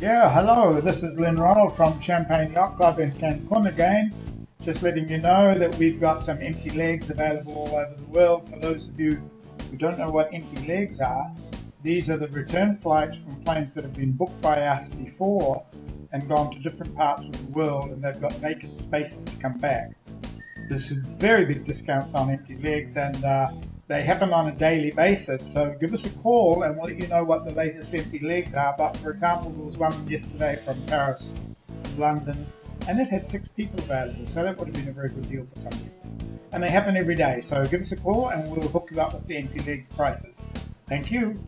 Yeah, hello, this is Lin Ronald from Champagne Yacht Club in Cancun again. Just letting you know that we've got some empty legs available all over the world. For those of you who don't know what empty legs are, these are the return flights from planes that have been booked by us before and gone to different parts of the world and they've got vacant spaces to come back. There's some very big discounts on empty legs and uh, they happen on a daily basis. So give us a call and we'll let you know what the latest empty legs are. But for example, there was one yesterday from Paris London and it had six people available. So that would have been a very good deal for some people. And they happen every day. So give us a call and we'll hook you up with the empty legs prices. Thank you.